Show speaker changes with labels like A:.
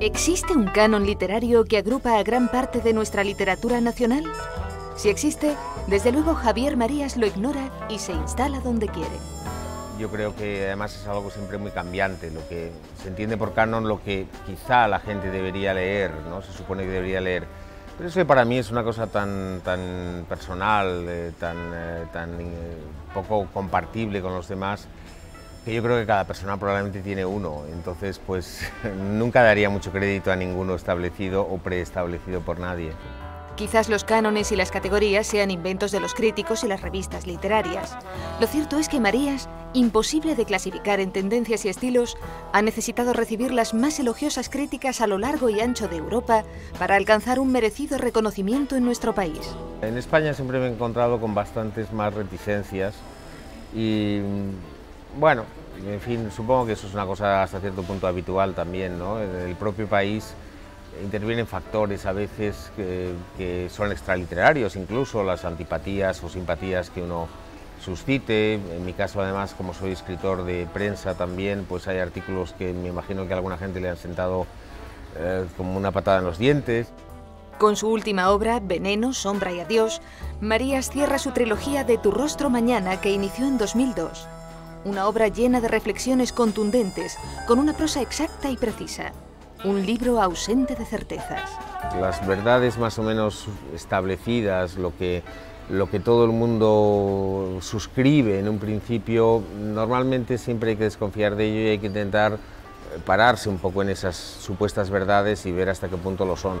A: ¿Existe un canon literario que agrupa a gran parte de nuestra literatura nacional? Si existe, desde luego Javier Marías lo ignora y se instala donde quiere.
B: Yo creo que además es algo siempre muy cambiante, lo que se entiende por canon lo que quizá la gente debería leer, ¿no? se supone que debería leer. Pero eso para mí es una cosa tan, tan personal, eh, tan, eh, tan eh, poco compartible con los demás, que yo creo que cada persona probablemente tiene uno, entonces pues nunca daría mucho crédito a ninguno establecido o preestablecido por nadie.
A: Quizás los cánones y las categorías sean inventos de los críticos y las revistas literarias. Lo cierto es que Marías, imposible de clasificar en tendencias y estilos, ha necesitado recibir las más elogiosas críticas a lo largo y ancho de Europa para alcanzar un merecido reconocimiento en nuestro país.
B: En España siempre me he encontrado con bastantes más reticencias y bueno, en fin, supongo que eso es una cosa hasta cierto punto habitual también, ¿no? En el propio país intervienen factores a veces que, son extraliterarios, incluso las antipatías o simpatías que uno suscite. En mi caso, además, como soy escritor de prensa también, pues hay artículos que me imagino que a alguna gente le han sentado eh, como una patada en los dientes.
A: Con su última obra, Veneno, Sombra y Adiós, Marías cierra su trilogía de Tu rostro mañana que inició en 2002. Una obra llena de reflexiones contundentes, con una prosa exacta y precisa. Un libro ausente de certezas.
B: Las verdades más o menos establecidas, lo que, lo que todo el mundo suscribe en un principio, normalmente siempre hay que desconfiar de ello y hay que intentar pararse un poco en esas supuestas verdades y ver hasta qué punto lo son.